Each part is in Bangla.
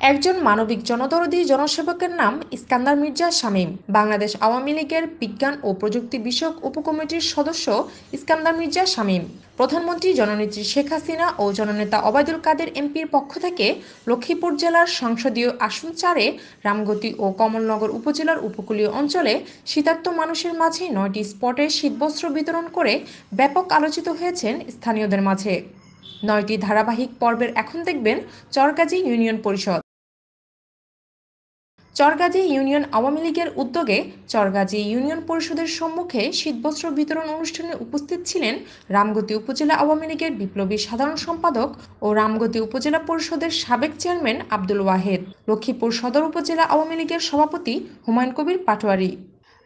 একজন মানবিক জনদরদী জনসেবকের নাম ইস্কান্দার মির্জা শামীম। বাংলাদেশ আওয়ামী লীগের বিজ্ঞান ও প্রযুক্তি বিষয়ক উপকমিটির সদস্য ইস্কান্দার মির্জা শামীম। প্রধানমন্ত্রী জননেত্রী শেখ হাসিনা ও জননেতা ওবায়দুল কাদের এমপির পক্ষ থেকে লক্ষ্মীপুর জেলার সংসদীয় আসন চারে রামগতি ও কমলনগর উপজেলার উপকূলীয় অঞ্চলে শীতার্ত মানুষের মাঝে নয়টি স্পটে শীতবস্ত্র বিতরণ করে ব্যাপক আলোচিত হয়েছেন স্থানীয়দের মাঝে। নয়টি ধারাবাহিক পর্বের এখন দেখবেন চরগাজী ইউনিয়ন পরিষদ। চরগাজী ইউনিয়ন আওয়ামী লীগের উদ্যোগে চরগাজী ইউনিয়ন পরিষদের সম্মুখে শীতবস্ত্র বিতরণ অনুষ্ঠানে উপস্থিত ছিলেন রামগতি উপজেলা আওয়ামী লীগের বিপ্লবী সাধারণ সম্পাদক ও রামগতি উপজেলা পরিষদের সাবেক চেয়ারম্যান আব্দুল ওয়াহেদ, লক্ষ্মীপুর সদর উপজেলা আওয়ামী লীগের সভাপতি হুমায়ুন কবির পাটোয়ারি,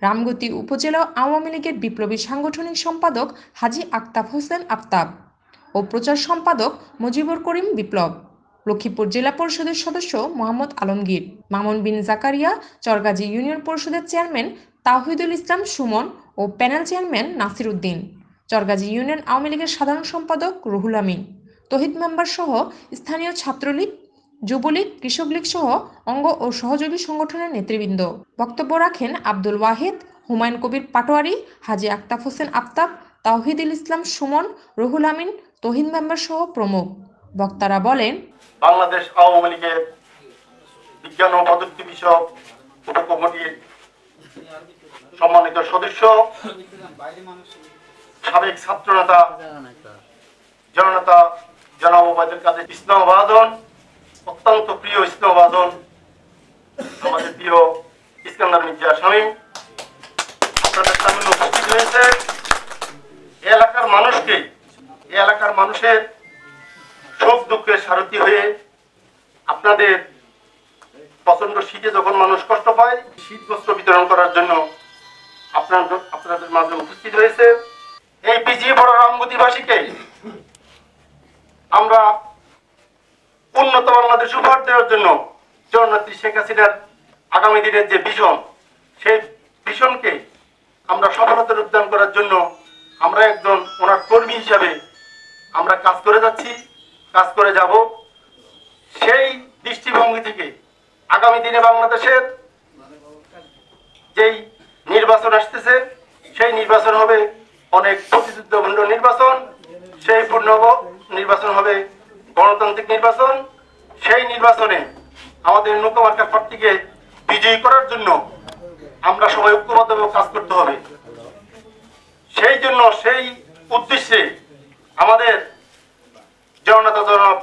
রামগতি উপজেলা আওয়ামী লীগের বিপ্লবী সাংগঠনিক সম্পাদক হাজি আক্তাব হোসেন আফতাব ও প্রচার সম্পাদক মুজিবুর করিম বিপ্লব। লক্ষ্মীপুর জেলা পরিষদের সদস্য মোহাম্মদ আলমগীর, মামুন বিন জাকারিয়া, চরগাজী ইউনিয়ন পরিষদের চেয়ারম্যান তাহিদুল ইসলাম সুমন ও panel chairman Nasir Uddin. Chargazi union Awami লীগের সাধারণ সম্পাদক রুহুল আমিন। তহিদ মেম্বার সহ স্থানীয় ছাত্রলীগ, যুবলীগ, কৃষক লীগ সহ অঙ্গ ও সহযোগী সংগঠনের নেতৃবৃন্দ। বক্তব্য রাখেন আব্দুল ওয়াহিদ, হুমায়ুন কবির পাটোয়ারি, হাজি আক্তাফ হোসেন আফতাব, তাওহিদুল ইসলাম সুমন, রুহুল আমিন, তহিদ মেম্বার সহ প্রমুখ। বক্তারা বলেন বাংলাদেশ আওয়ামী লীগের বিজ্ঞান ও প্রযুক্তি বিষয়ক উপকমিটির সম্মানিত সদস্য, সাবেক ছাত্র নেতা জননেতা জনাব ওবায়দুল কাদের অত্যন্ত প্রিয় ইসলামাবাদন আমাদের প্রিয় ইস্কান্দার মির্জা শামীম, আপনাদের সামনে উপস্থিত হয়েছে। এলাকার মানুষকে এলাকার মানুষের শোক দুঃখের সারথি হয়ে আপনাদের প্রচণ্ড শীতে যখন মানুষ কষ্ট পায়, শীত বস্ত্র বিতরণ করার জন্য আপনার আপনাদের মাঝে উপস্থিত হয়েছে। এই পিছিয়ে পড়া রামগতিবাসীকে আমরা উন্নত বাংলাদেশ উপহার দেওয়ার জন্য জননেত্রী শেখ হাসিনার আগামী দিনের যে ভিশন সেই ভিশনকে আমরা সফলতা রূপদান করার জন্য আমরা একজন ওনার কর্মী হিসাবে আমরা কাজ করে যাচ্ছি। কাজ করে যাব। সেই দৃষ্টিভঙ্গি থেকে আগামী দিনে বাংলাদেশের যেই নির্বাচন আসতেছে, সেই নির্বাচন হবে অনেক প্রতিযুদ্ধপূর্ণ নির্বাচন। সেই পূর্ণ নির্বাচন হবে গণতান্ত্রিক নির্বাচন। সেই নির্বাচনে আমাদের নৌকামার্কা প্রার্থীকে বিজয়ী করার জন্য আমরা সবাই ঐক্যবদ্ধভাবে কাজ করতে হবে। সেই জন্য সেই উদ্দেশ্যে আমাদের জননেতা জনাব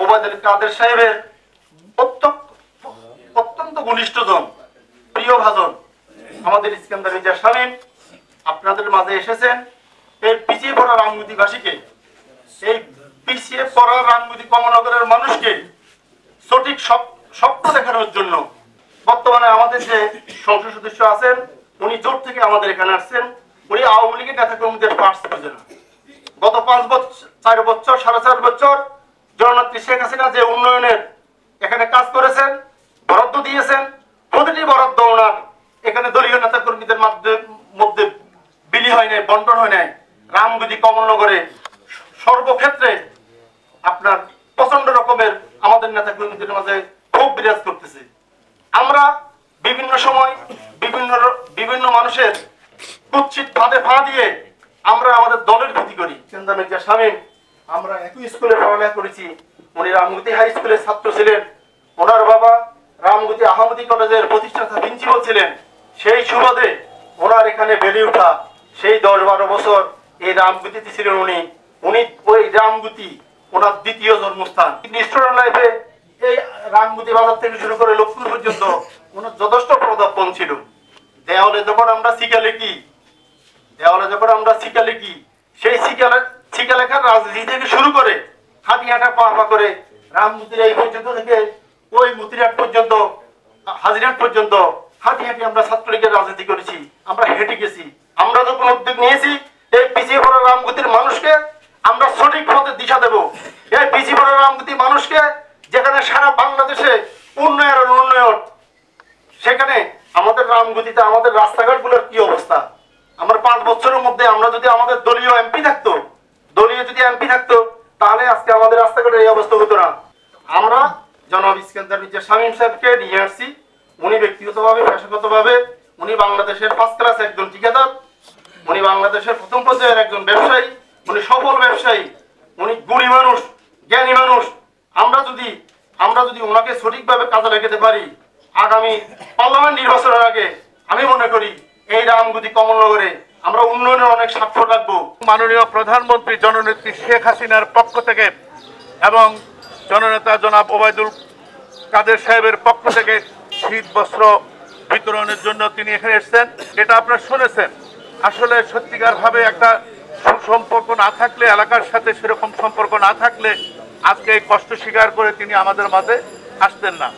ওবায়দুল কাদের সাহেবের অত্যন্ত ঘনিষ্ঠজন প্রিয় ভাজন, আমাদের ইস্কান্দার মির্জা শামীম, আপনাদের মাঝে এসেছেন এই পিছিয়ে পড়া রামগুতিবাসীকে এই পিছিয়ে পড়া রামগুতি কমনগরের মানুষকে সঠিক স্বপ্ন দেখানোর জন্য বর্তমানে আমাদের যে সংসদ সদস্য আছেন, উনি জোট থেকে আমাদের এখানে আসছেন। উনি আওয়ামী লীগের নেতা কর্মীদের পার্স করছেন গত পাঁচ বছর চার বছর সাড়ে চার বছর জননেত্রী শেখ হাসিনা যে উন্নয়নের এখানে কাজ করেছেন, বরাদ্দ দিয়েছেন, প্রতিটি বরাদ্দ ওনার। এখানে দলীয় নেতা কর্মীদের মধ্যে বিলি হয় নাই, বন্টন হয় নাই। রামগুদি কমলনগরে সর্বক্ষেত্রে আপনার প্রচণ্ড রকমের আমাদের নেতা কর্মীদের মাঝে খুব বিরাজ করতেছে। আমরা বিভিন্ন সময় বিভিন্ন বিভিন্ন মানুষের কুৎসিত ফাঁদে ফা দিয়ে আমরা আমাদের দলের ক্ষতি করি। চিন্তা মির্জা শামীম, আমরা একই স্কুলে পড়ালেখা করেছি। উনি রামগতি হাই স্কুলের ছাত্র ছিলেন। ওনার বাবা রামগতি আহমদি কলেজের প্রতিষ্ঠাতা প্রিন্সিপাল ছিলেন। সেই সুবাদে ওনার এখানে বেড়ে ওঠা সেই দশ বারো বছর এই রামগুতিতে ছিলেন উনি। উনি ওই রামগুতি, ওনার দ্বিতীয় জন্মস্থান। স্টুডেন্ট লাইফে এই রামগুতি বাজার থেকে শুরু করে লক্ষ্মীপুর পর্যন্ত ওনার যথেষ্ট পদার্পণ ছিল। দেওয়ালে যখন আমরা শিখা লিখি দেওয়ালে যখন আমরা লিখি, সেই রাজনীতি থেকে শুরু করে হাঁটি হাঁটা পা করে এই পর্যন্ত থেকে ওই পর্যন্ত হাজিরহাট পর্যন্ত হাঁটি হাঁটি আমরা ছাত্রলীগের রাজনীতি করেছি, আমরা হেঁটে গেছি। আমরা যখন উদ্যোগ নিয়েছি, এই পিছিয়ে পড়া রামগতির মানুষকে আমরা সঠিক পথে দিশা দেব। এই পিছিয়ে পড়া রামগতি মানুষকে যেখানে সারা বাংলাদেশে উন্নয়ন উন্নয়ন, সেখানে আমাদের রামগতিতে, আমাদের রাস্তাঘাটগুলোর কি অবস্থা? আমার পাঁচ বছরের মধ্যে আমরা যদি আমাদের দলীয় এমপি থাকতো, দলীয় যদি এমপি থাকতো, তাহলে আজকে আমাদের রাস্তাঘাটের এই অবস্থা হতো না। আমরা জনাব ইস্কান্দার মির্জা শামীম সাহেবকে নিয়ে আসছি উনি ব্যক্তিগতভাবে, পেশাগতভাবে, উনি বাংলাদেশের ফার্স্ট ক্লাস একজন ঠিকাদার, উনি বাংলাদেশের প্রথম পর্যায়ের একজন ব্যবসায়ী, উনি সফল ব্যবসায়ী, উনি গুণী মানুষ, জ্ঞানী মানুষ। আমরা যদি আমরা যদি ওনাকে সঠিকভাবে কাজে লাগাতে পারি, আগামী পার্লামেন্ট নির্বাচনের আগে, আমি মনে করি এই রামগুদি কমলনগরে আমরা উন্নয়নের অনেক স্বাক্ষর রাখব। মাননীয় প্রধানমন্ত্রী জননেত্রী শেখ হাসিনার পক্ষ থেকে এবং জননেতা জনাব ওবায়দুল কাদের সাহেবের পক্ষ থেকে শীত বস্ত্র বিতরণের জন্য তিনি এখানে এসেছেন। এটা আপনারা শুনেছেন। আসলে সত্যিকারভাবে একটা সুসম্পর্ক না থাকলে, এলাকার সাথে সেরকম সম্পর্ক না থাকলে আজকে এই কষ্ট স্বীকার করে তিনি আমাদের মাঝে আসতেন না।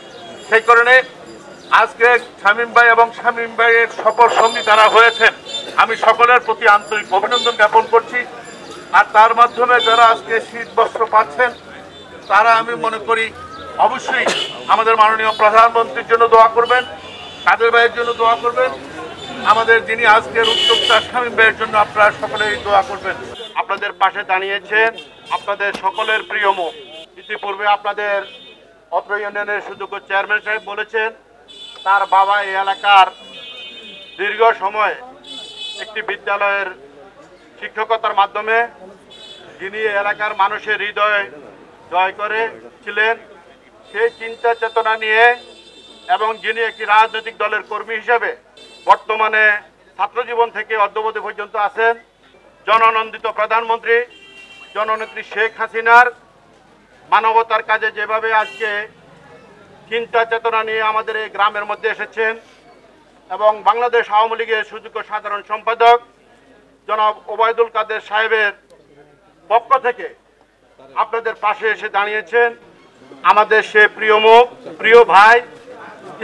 সেই কারণে আজকে শামীম ভাই এবং শামীম ভাইয়ের সফর সঙ্গী তারা হয়েছেন। আমি সকলের প্রতি আন্তরিক অভিনন্দন জ্ঞাপন করছি। আর তার মাধ্যমে যারা আজকে শীত বস্ত্র পাচ্ছেন, তারা আমি মনে করি অবশ্যই আমাদের মাননীয় প্রধানমন্ত্রীর জন্য দোয়া করবেন, কাদের ভাইয়ের জন্য দোয়া করবেন, আমাদের যিনি আজকের উদ্যোক্তা শামীম ভাইয়ের জন্য আপনারা সকলেই দোয়া করবেন। আপনাদের পাশে দাঁড়িয়েছেন আপনাদের সকলের প্রিয় মুখ। ইতিপূর্বে আপনাদের অত্র ইউনিয়নের সুযোগ্য চেয়ারম্যান সাহেব বলেছেন তার বাবা এই এলাকার দীর্ঘ সময় একটি বিদ্যালয়ের শিক্ষকতার মাধ্যমে যিনি এলাকার মানুষের হৃদয় জয় করেছিলেন, সেই চিন্তা চেতনা নিয়ে এবং যিনি একটি রাজনৈতিক দলের কর্মী হিসেবে বর্তমানে ছাত্রজীবন থেকে অদ্যবধি পর্যন্ত আছেন, জননন্দিত প্রধানমন্ত্রী জননেত্রী শেখ হাসিনার মানবতার কাজে যেভাবে আজকে চিন্তা চেতনা নিয়ে আমাদের এই গ্রামের মধ্যে এসেছেন এবং বাংলাদেশ আওয়ামী লীগের সুযোগ্য সাধারণ সম্পাদক জনাব ওবায়দুল কাদের সাহেবের পক্ষ থেকে আপনাদের পাশে এসে দাঁড়িয়েছেন আমাদের সে প্রিয় মুখ প্রিয় ভাই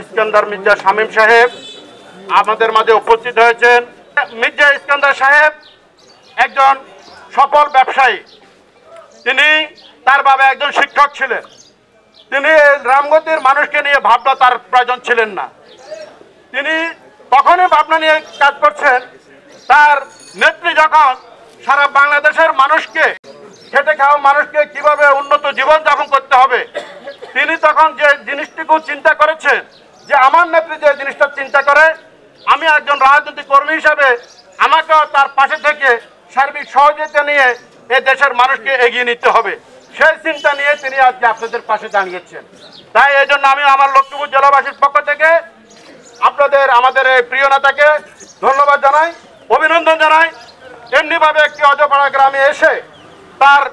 ইস্কান্দার মির্জা শামীম সাহেব। আমাদের মাঝে উপস্থিত হয়েছেন মির্জা ইস্কান্দার সাহেব, একজন সফল ব্যবসায়ী। তিনি তার বাবা একজন শিক্ষক ছিলেন। তিনি রামগতির মানুষকে নিয়ে ভাবনা তার প্রয়োজন ছিলেন না। তিনি তখনই ভাবনা নিয়ে কাজ করছেন, তার নেত্রী যখন সারা বাংলাদেশের মানুষকে, খেটে খাওয়া মানুষকে কীভাবে উন্নত জীবন যাপন করতে হবে, তিনি তখন যে জিনিসটুকু চিন্তা করেছেন, যে আমার নেত্রী যে জিনিসটা চিন্তা করে, আমি একজন রাজনৈতিক কর্মী হিসাবে আমাকেও তার পাশে থেকে সার্বিক সহযোগিতা নিয়ে এ দেশের মানুষকে এগিয়ে নিতে হবে। সেই চিন্তা নিয়ে তিনি আজকে আপনাদের পাশে দাঁড়িয়েছেন। তাই এই জন্য আমি আমার লক্ষ্মীপুর জেলাবাসীর পক্ষ থেকে আপনাদের, আমাদের এই প্রিয় নেতাকে ধন্যবাদ জানাই, অভিনন্দন জানাই। এমনিভাবে একটি অজপাড়া গ্রামে এসে তার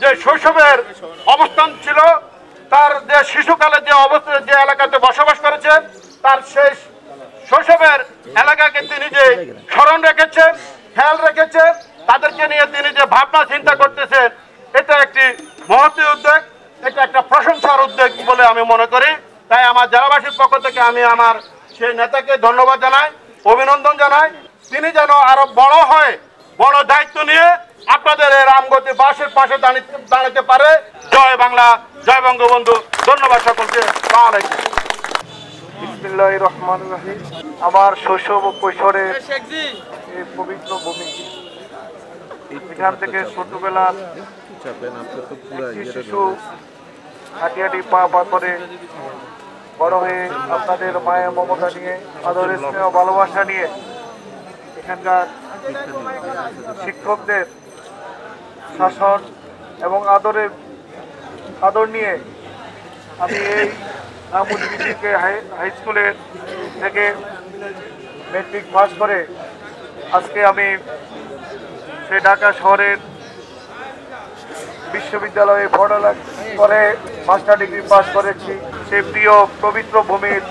যে শৈশবের অবস্থান ছিল, তার যে শিশুকালে যে অবস্থা, যে এলাকাতে বসবাস করেছেন, তার শেষ শৈশবের এলাকাকে তিনি যে স্মরণ রেখেছেন, খেয়াল রেখেছেন, তাদেরকে নিয়ে তিনি যে ভাবনা চিন্তা করতেছেন এটা একটি মহতী উদ্যোগ এটা একটা প্রশংসার উদ্যোগ বলে আমি মনে করি। তাই আমার জেলাবাসীর পক্ষ থেকে আমি আমার সেই নেতাকে ধন্যবাদ জানাই অভিনন্দন জানাই। তিনি যেন আরও বড় হয় বড় দায়িত্ব নিয়ে আপনাদের এই রামগতি বাসের পাশে দাঁড়িয়ে দাঁড়াতে পারে। জয় বাংলা জয় বঙ্গবন্ধু। ধন্যবাদ সকলকে। আসসালামু। রহমান রহিম। আমার শৈশব ও কৈশোরের পবিত্র ভূমি। এখান থেকে ছোটবেলার একটি শিশু হাঁটি হাঁটি পা পা করে বড় হয়ে আপনাদের মায়া, মমতা নিয়ে, আদরের স্নেহ, ভালোবাসা নিয়ে এখানকার শিক্ষকদের শাসন এবং আদরের আদর নিয়ে আমি এই আমুদিকে হাই স্কুলের থেকে মেট্রিক পাস করে আজকে আমি সেই ঢাকা শহরের বিশ্ববিদ্যালয়ে পড়ালেখা করে মাস্টার ডিগ্রি পাস করেছি। সেই প্রিয় পবিত্র ভূমির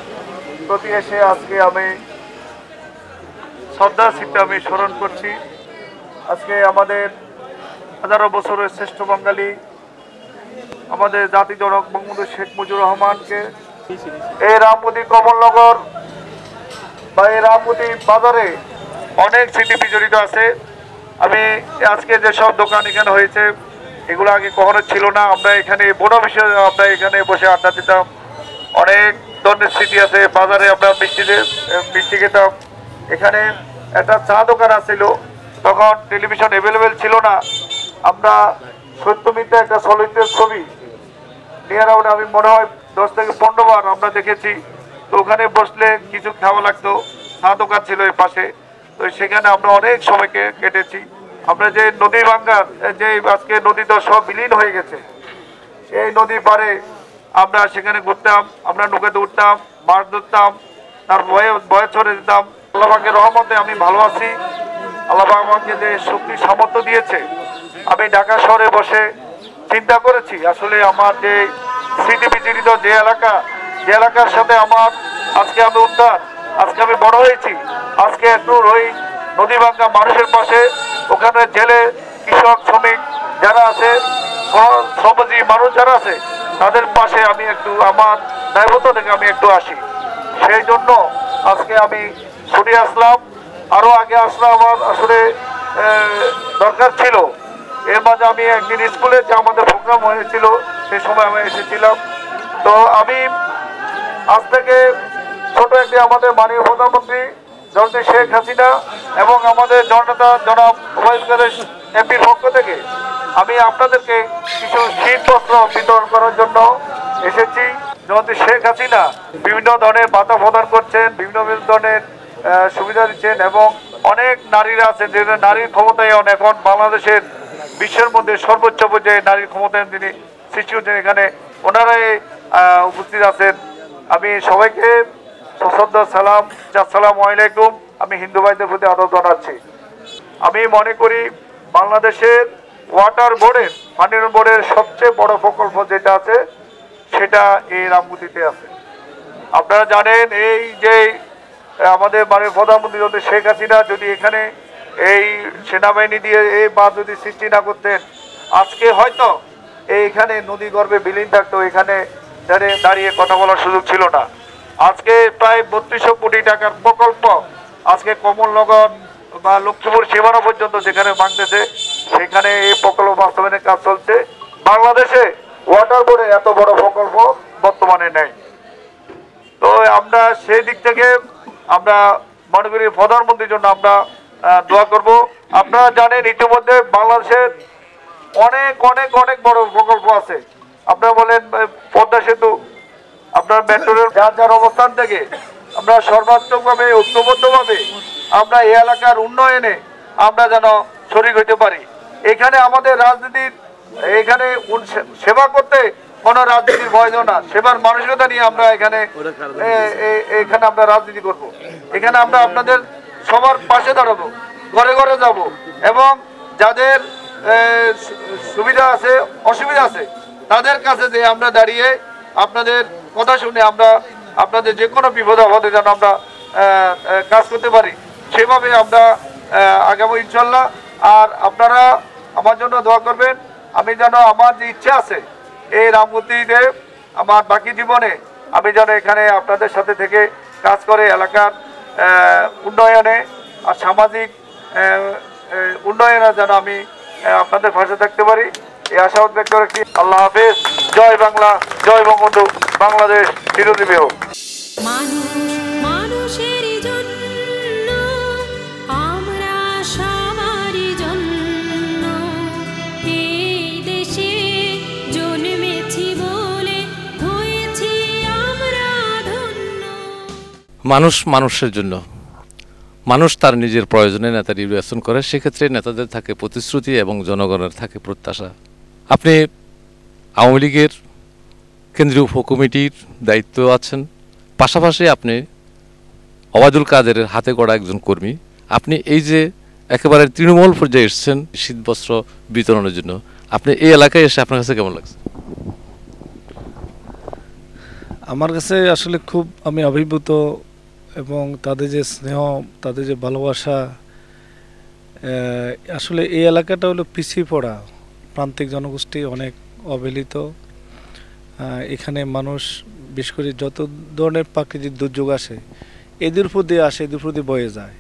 প্রতি এসে আজকে আমি শ্রদ্ধা সিদ্ধ আমি স্মরণ করছি। আজকে আমাদের হাজারো বছরের শ্রেষ্ঠ বাঙালি, আমাদের জাতি জনক বঙ্গবন্ধু শেখ মুজিবুর রহমানকে এই রামপতি কমলনগর বা এই রামপতি বাজারে অনেক স্মৃতি বিজড়িত আছে। আমি আজকে যেসব দোকান এখানে হয়েছে, এগুলো আগে কখনো ছিল না। আমরা এখানে বড় বিষয়ে আমরা এখানে বসে আড্ডা দিতাম। অনেক ধরনের স্মৃতি আছে। বাজারে আমরা মিষ্টি মিষ্টি খেতাম। এখানে একটা চা দোকান আছিল। তখন টেলিভিশন অ্যাভেলেবেল ছিল না। আমরা সত্যমিতে একটা চলচ্চিত্রের ছবি নিয়ে আমি মনে হয় দশ থেকে পনেরো বার আমরা দেখেছি। তো ওখানে বসলে কিছু খাওয়া লাগতো। চা দোকান ছিল এই পাশে। তো সেখানে আমরা অনেক সময়কে কেটেছি। আমরা যে নদী ভাঙ্গার যে আজকে নদীটা সব বিলীন হয়ে গেছে, এই নদী পারে আমরা সেখানে ঘুরতাম, আমরা নৌকাতে উঠতাম, মাছ ধরতাম, তার বয়ে বয়ে চড়ে দিতাম আল্লাহকে রহমতে আমি ভালো আছি। আল্লাহ আমাকে যে শক্তি, সামর্থ্য দিয়েছে, আমি ঢাকা শহরে বসে চিন্তা করেছি। আসলে আমার যে স্মৃতি বিজড়িত যে এলাকা, যে এলাকার সাথে আমার আজকে আমি উদ্ধার আজকে আমি বড় হয়েছি। আজকে একটু ওই নদী ভাঙ্গা মানুষের পাশে, ওখানে জেলে কৃষক, শ্রমিক যারা আছে শ্রমজীবী মানুষ যারা আছে, তাদের পাশে আমি একটু আমার দায়বদ্ধ থেকে আমি একটু আসি। সেই জন্য আজকে আমি ছুটে আসলাম। আরও আগে আসলাম আমার আসলে দরকার ছিল। এর মাঝে আমি একদিন স্কুলে যে আমাদের প্রোগ্রাম হয়েছিল, সেই সময় আমি এসেছিলাম। তো আমি আজ থেকে ছোট একটি আমাদের মাননীয় প্রধানমন্ত্রী জননেত্রী শেখ হাসিনা এবং আমাদের জননেতা জনাব এমপির পক্ষ থেকে আমি আপনাদেরকে কিছু শীত বস্ত্র বিতরণ করার জন্য এসেছি। জননেত্রী শেখ হাসিনা বিভিন্ন ধরনের বাতা প্রদান করছেন, বিভিন্ন বিভিন্ন ধরনের সুবিধা দিচ্ছেন এবং অনেক নারীরা আছেন যে নারীর ক্ষমতায়ন এখন বাংলাদেশের বিশ্বের মধ্যে সর্বোচ্চ পর্যায়ে নারীর ক্ষমতায়ন তিনি সৃষ্টি হচ্ছেন। এখানে ওনারাই উপস্থিত আছেন। আমি সবাইকে সশ্রদ্ধ সালাম আসসালামু আলাইকুম, আমি হিন্দু ভাইদের প্রতি আদর জানাচ্ছি। আমি মনে করি বাংলাদেশের ওয়াটার বোর্ডের পানি বোর্ডের সবচেয়ে বড় প্রকল্প যেটা আছে, সেটা এই রামগুতিতে আছে। আপনারা জানেন, এই যে আমাদের মানে প্রধানমন্ত্রী যদি শেখ হাসিনা যদি এখানে এই সেনাবাহিনী দিয়ে এই বাঁধ যদি সৃষ্টি না করতেন, আজকে হয়তো এইখানে নদী গর্ভে বিলীন থাকতো, এখানে দাঁড়িয়ে কথা বলার সুযোগ ছিল না। আজকে প্রায় বত্রিশশো কোটি টাকার প্রকল্প আজকে কমলনগর বা লক্ষ্মীপুর সীমানা পর্যন্ত যেখানে ভাঙতেছে, সেখানে এই প্রকল্প বাস্তবায়নের কাজ চলছে। বাংলাদেশে ওয়াটার বোর্ডে এত বড় প্রকল্প বর্তমানে নেই। তো আমরা সেই দিক থেকে আমরা মনে করি প্রধানমন্ত্রীর জন্য আমরা দোয়া করব। আপনারা জানেন ইতিমধ্যে বাংলাদেশের অনেক অনেক অনেক বড় প্রকল্প আছে। আপনারা বলেন পদ্মা সেতু আপনার মেট্রোরেল যার যার অবস্থান থেকে আমরা সর্বাত্মকভাবে, ঐক্যবদ্ধভাবে আমরা এই এলাকার উন্নয়নে আমরা যেন শরিক হইতে পারি। এখানে আমাদের রাজনীতির, এখানে সেবা করতে কোনো রাজনীতির প্রয়োজন না। সেবার মানসিকতা নিয়ে আমরা এখানে এখানে আমরা রাজনীতি করব। এখানে আমরা আপনাদের সবার পাশে দাঁড়াবো, ঘরে ঘরে যাব এবং যাদের সুবিধা আছে, অসুবিধা আছে, তাদের কাছে যে আমরা দাঁড়িয়ে আপনাদের কথা শুনে আমরা আপনাদের যে কোনো বিপদ আপদে যেন আমরা কাজ করতে পারি, সেভাবে আমরা আগামী ইনশাল্লাহ। আর আপনারা আমার জন্য দোয়া করবেন, আমি যেন আমার যে ইচ্ছা আছে, এই রামগতিতে আমার বাকি জীবনে আমি যেন এখানে আপনাদের সাথে থেকে কাজ করে এলাকার উন্নয়নে আর সামাজিক উন্নয়নে যেন আমি আপনাদের পাশে থাকতে পারি। এই আশাবাদ ব্যক্ত রাখছি। আল্লাহ হাফেজ। জয় বাংলা। জয় বঙ্গবন্ধু বাংলাদেশ চিরজীবী হোক মানুষের জন্য আমরা সবারই জন্য এই দেশে জন্মেছি বলে হয়েছি আমরা মানুষ মানুষের জন্য। মানুষ তার নিজের প্রয়োজনে নেতা নির্বাচন করে সেক্ষেত্রে নেতাদের থাকে প্রতিশ্রুতি এবং জনগণের থাকে প্রত্যাশা। আপনি আওয়ামী লীগের কেন্দ্রীয় উপকমিটির দায়িত্ব আছেন। পাশাপাশি আপনি অবাদুল কাদের হাতে গড়া একজন কর্মী। আপনি এই যে একেবারে তৃণমূল পর্যায়ে এসেছেন শীতবস্ত্র বিতরণের জন্য, আপনি এই এলাকায় এসে আপনার কাছে কেমন লাগছে? আমার কাছে আসলে খুব আমি অভিভূত এবং তাদের যে স্নেহ, তাদের যে ভালোবাসা আসলে এই এলাকাটা হলো পিছিয়ে পড়া। প্রান্তিক জনগোষ্ঠী অনেক অবহেলিত। এখানে মানুষ, বিশেষ করে যত ধরনের প্রাকৃতিক দুর্যোগ আসে, এদের উপর দিয়ে আসে, এদের উপর দিয়ে বয়ে যায়।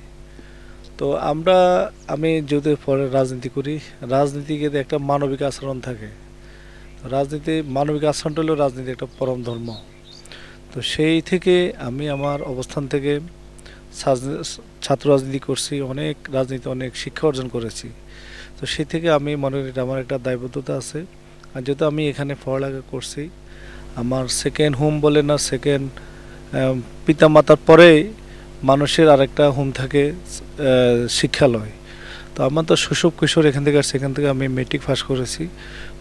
তো আমরা, আমি যদি পরে রাজনীতি করি, রাজনীতিকে একটা মানবিক আচরণ থাকে। রাজনীতি, মানবিক আচরণটা হলো রাজনীতি একটা পরম ধর্ম। তো সেই থেকে আমি আমার অবস্থান থেকে ছাত্র রাজনীতি করছি, অনেক রাজনীতি, অনেক শিক্ষা অর্জন করেছি। তো সেই থেকে আমি মনে করি আমার একটা দায়বদ্ধতা আছে। আর যেহেতু আমি এখানে পড়ালেখা করছি, আমার সেকেন্ড হোম বলে না সেকেন্ড পিতা মাতার পরে মানুষের আরেকটা হোম থাকে শিক্ষালয়। তো আমার তো শৈশব কিশোর এখান থেকে আর সেখান থেকে আমি মেট্রিক পাস করেছি।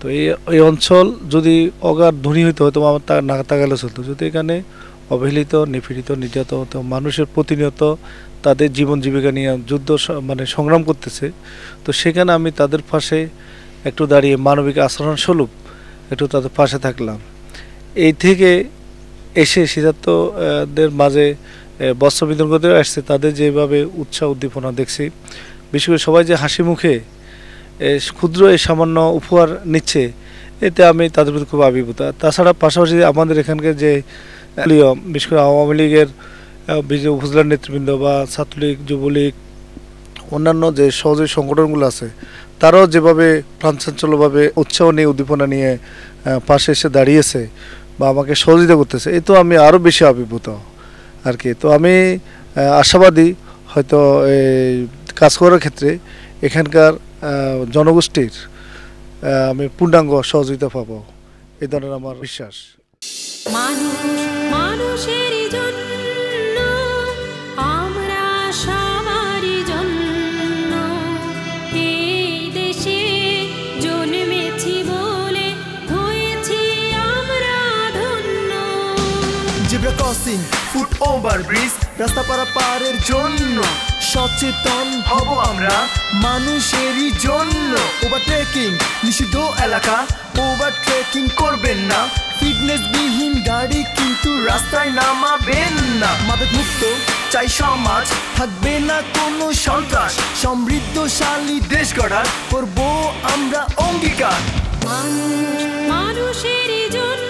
তো এই এই অঞ্চল যদি অগাধ ধনী হইতে হয়তো আমার তা না তাকালে চলতো। যদি এখানে অবহেলিত, নিপীড়িত হতো মানুষের প্রতিনিয়ত তাদের জীবন জীবিকা নিয়ে যুদ্ধ মানে সংগ্রাম করতেছে, তো সেখানে আমি তাদের পাশে একটু দাঁড়িয়ে মানবিক আচরণ স্বরূপ, একটু তাদের পাশে থাকলাম। এই থেকে এসে সিদ্ধার্থ দের মাঝে বস্ত্র বিতরণ করতে আসছে, তাদের যেভাবে উৎসাহ উদ্দীপনা দেখছি। বিশেষ করে সবাই যে হাসি মুখে ক্ষুদ্র এই সামান্য উপহার নিচ্ছে, এতে আমি তাদের প্রতি খুব আবির্ভূত। তাছাড়া পাশাপাশি আমাদের এখানকার যে বিশেষ করে আওয়ামী লীগের উপজেলার নেতৃবৃন্দ বা ছাত্রলীগ, যুবলীগ, অন্যান্য যে সহযোগী সংগঠনগুলো আছে তারাও যেভাবে প্রাণচাঞ্চল্যভাবে উৎসাহ নিয়ে, উদ্দীপনা নিয়ে পাশে এসে দাঁড়িয়েছে বা আমাকে সহযোগিতা করতেছে এই তো আমি আরও বেশি আবির্ভূত আর কি। তো আমি আশাবাদী হয়তো এই কাজ করার ক্ষেত্রে এখানকার জনগোষ্ঠীর আমি পূর্ণাঙ্গ সহযোগিতা পাবো। এই ধরনের আমার বিশ্বাস। মানুষ, মানুষের ফুট ওভার ব্রিজ রাস্তা পারাপারের জন্য। সচেতন হব আমরা মানুষেরই জন্য। ওভারটেকিং নিষিদ্ধ এলাকা ওভার ট্রেকিং করবেন না। ফিটনেস বিহীন গাড়ি কিন্তু রাস্তায় নামাবেন না। মাদক মুক্ত চাই সমাজ, থাকবে না কোনো সন্ত্রাস। সমৃদ্ধশালী দেশ গড়ার, করব আমরা অঙ্গীকার। মানুষের জন্য